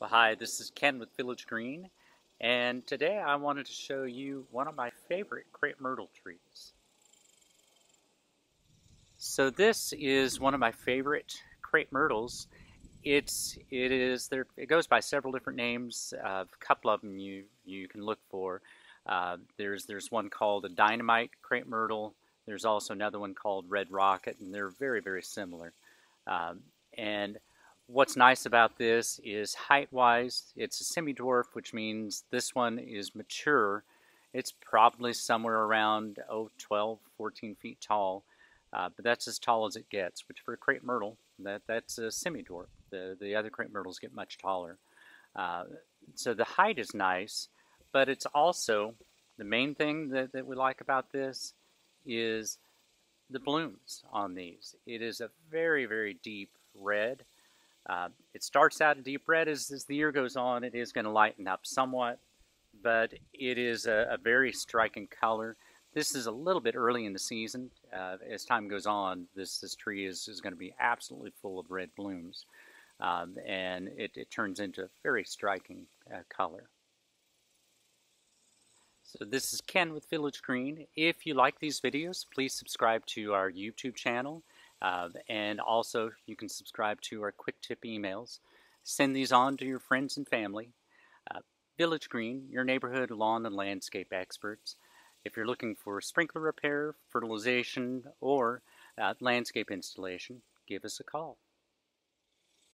Well, hi, this is Ken with Village Green, and today I wanted to show you one of my favorite crepe myrtle trees. So this is one of my favorite crepe myrtles. It's it is there. It goes by several different names. Uh, a couple of them you you can look for. Uh, there's there's one called a dynamite crepe myrtle. There's also another one called red rocket, and they're very very similar. Um, and What's nice about this is height-wise, it's a semi-dwarf, which means this one is mature. It's probably somewhere around, oh, 12, 14 feet tall, uh, but that's as tall as it gets, which for a crepe myrtle, that, that's a semi-dwarf. The, the other crepe myrtles get much taller. Uh, so the height is nice, but it's also, the main thing that, that we like about this is the blooms on these. It is a very, very deep red. Uh, it starts out a deep red as, as the year goes on. It is going to lighten up somewhat, but it is a, a, very striking color. This is a little bit early in the season. Uh, as time goes on, this, this tree is, is going to be absolutely full of red blooms, um, and it, it, turns into a very striking uh, color. So this is Ken with Village Green. If you like these videos, please subscribe to our YouTube channel. Uh, and also, you can subscribe to our quick tip emails. Send these on to your friends and family. Uh, Village Green, your neighborhood lawn and landscape experts. If you're looking for sprinkler repair, fertilization, or uh, landscape installation, give us a call.